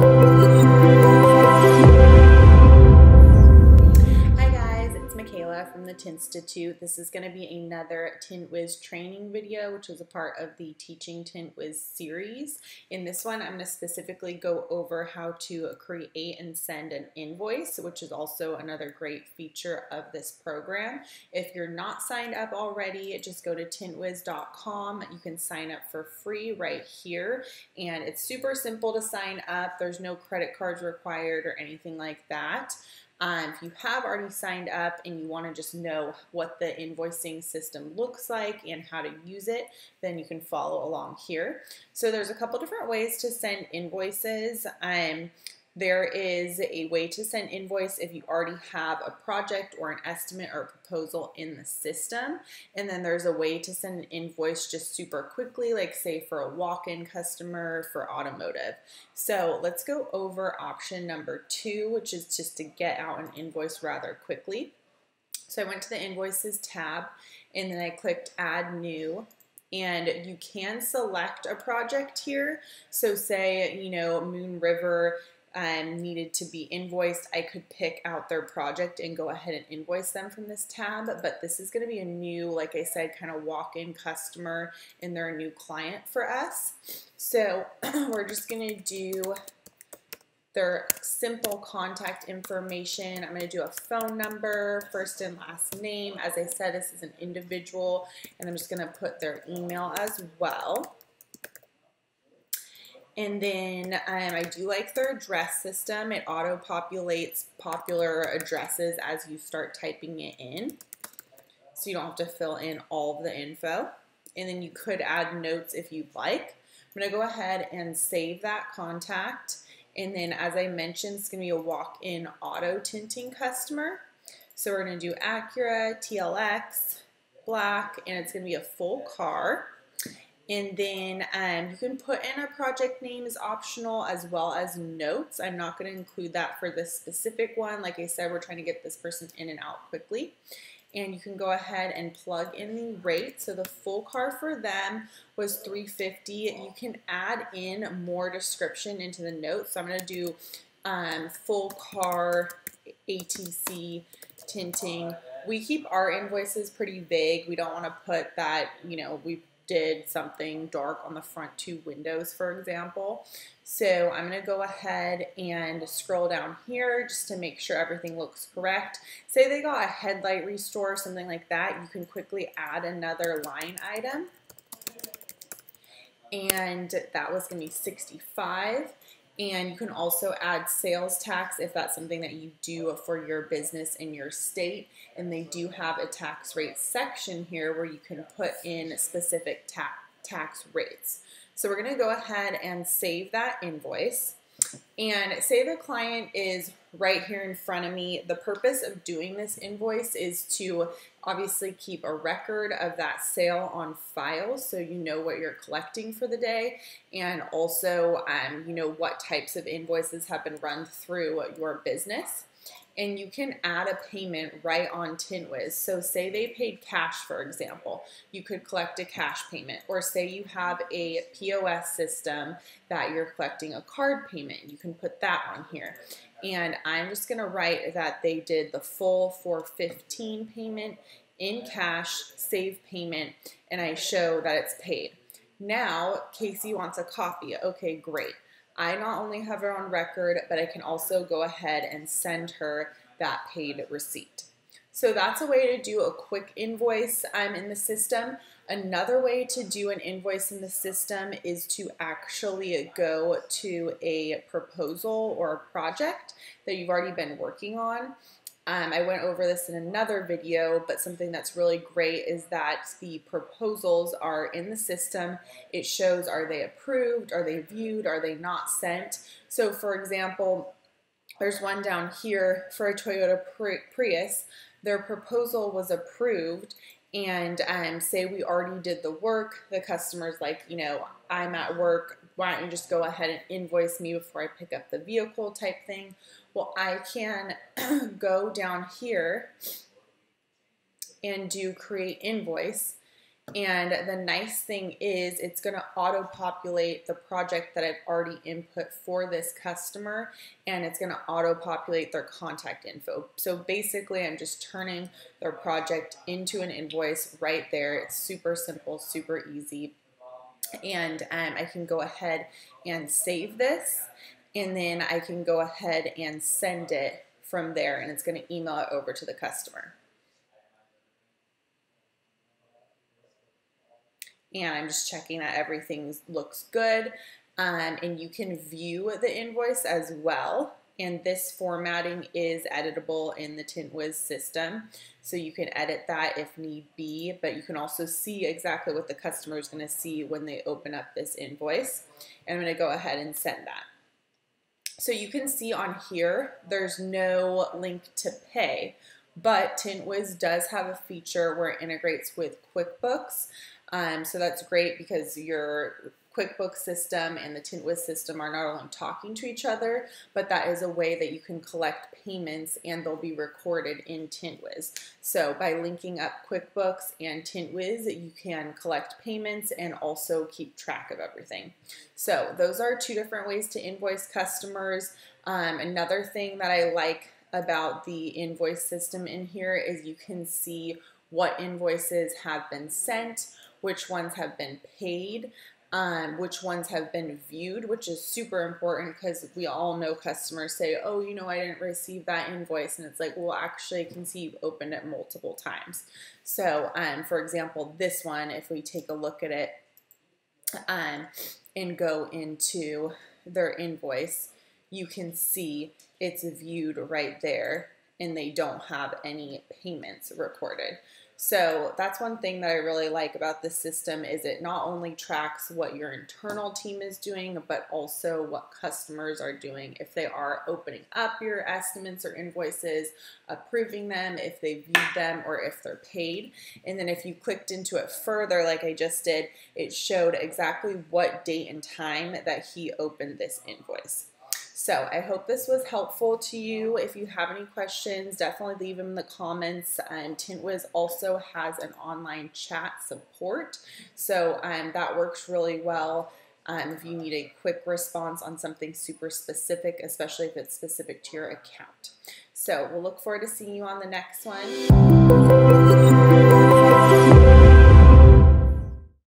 Thank you. Institute. This is going to be another TintWiz training video, which is a part of the Teaching TintWiz series. In this one, I'm going to specifically go over how to create and send an invoice, which is also another great feature of this program. If you're not signed up already, just go to tintwiz.com. You can sign up for free right here, and it's super simple to sign up. There's no credit cards required or anything like that. Um, if you have already signed up and you want to just know what the invoicing system looks like and how to use it, then you can follow along here. So there's a couple different ways to send invoices. Um, there is a way to send invoice if you already have a project or an estimate or a proposal in the system. And then there's a way to send an invoice just super quickly, like say for a walk-in customer for automotive. So let's go over option number two, which is just to get out an invoice rather quickly. So I went to the invoices tab and then I clicked add new and you can select a project here. So say, you know, Moon River um, needed to be invoiced, I could pick out their project and go ahead and invoice them from this tab. But this is going to be a new, like I said, kind of walk-in customer and they're a new client for us. So we're just going to do their simple contact information. I'm going to do a phone number, first and last name. As I said, this is an individual, and I'm just going to put their email as well. And then um, I do like their address system. It auto populates popular addresses as you start typing it in. So you don't have to fill in all of the info. And then you could add notes if you'd like. I'm going to go ahead and save that contact. And then as I mentioned, it's going to be a walk-in auto tinting customer. So we're going to do Acura, TLX, black, and it's going to be a full car. And then um, you can put in a project name is optional as well as notes. I'm not going to include that for this specific one. Like I said, we're trying to get this person in and out quickly. And you can go ahead and plug in the rate. So the full car for them was 350. You can add in more description into the notes. So I'm going to do um, full car ATC tinting. We keep our invoices pretty vague. We don't want to put that, you know, we did something dark on the front two windows, for example. So I'm going to go ahead and scroll down here just to make sure everything looks correct. Say they got a headlight restore, something like that, you can quickly add another line item. And that was going to be 65. And you can also add sales tax if that's something that you do for your business in your state. And they do have a tax rate section here where you can put in specific ta tax rates. So we're going to go ahead and save that invoice. And say the client is right here in front of me. The purpose of doing this invoice is to obviously keep a record of that sale on file so you know what you're collecting for the day and also um, you know what types of invoices have been run through your business and you can add a payment right on TintWiz. So say they paid cash, for example, you could collect a cash payment. Or say you have a POS system that you're collecting a card payment, you can put that on here. And I'm just gonna write that they did the full 415 payment in cash, save payment, and I show that it's paid. Now, Casey wants a copy. Okay, great. I not only have her on record, but I can also go ahead and send her that paid receipt. So that's a way to do a quick invoice um, in the system. Another way to do an invoice in the system is to actually go to a proposal or a project that you've already been working on. Um, I went over this in another video, but something that's really great is that the proposals are in the system. It shows are they approved, are they viewed, are they not sent. So for example, there's one down here for a Toyota Prius. Their proposal was approved and um, say we already did the work. The customer's like, you know, I'm at work. Why don't you just go ahead and invoice me before I pick up the vehicle type thing? Well, I can go down here and do create invoice. And the nice thing is it's going to auto populate the project that I've already input for this customer and it's going to auto populate their contact info. So basically I'm just turning their project into an invoice right there. It's super simple, super easy. And um, I can go ahead and save this and then I can go ahead and send it from there and it's going to email it over to the customer. And I'm just checking that everything looks good. Um, and you can view the invoice as well. And this formatting is editable in the TintWiz system. So you can edit that if need be, but you can also see exactly what the customer is going to see when they open up this invoice. And I'm to go ahead and send that. So you can see on here, there's no link to pay, but TintWiz does have a feature where it integrates with QuickBooks. Um, so that's great because your QuickBooks system and the TintWiz system are not only talking to each other, but that is a way that you can collect payments and they'll be recorded in TintWiz. So by linking up QuickBooks and TintWiz, you can collect payments and also keep track of everything. So those are two different ways to invoice customers. Um, another thing that I like about the invoice system in here is you can see what invoices have been sent, which ones have been paid, um, which ones have been viewed, which is super important because we all know customers say, oh, you know, I didn't receive that invoice. And it's like, well, actually, I can see you've opened it multiple times. So, um, for example, this one, if we take a look at it um, and go into their invoice, you can see it's viewed right there and they don't have any payments recorded. So that's one thing that I really like about this system is it not only tracks what your internal team is doing, but also what customers are doing. If they are opening up your estimates or invoices, approving them, if they viewed them, or if they're paid. And then if you clicked into it further, like I just did, it showed exactly what date and time that he opened this invoice. So I hope this was helpful to you. If you have any questions, definitely leave them in the comments. And TintWiz also has an online chat support. So um, that works really well. Um, if you need a quick response on something super specific, especially if it's specific to your account. So we'll look forward to seeing you on the next one.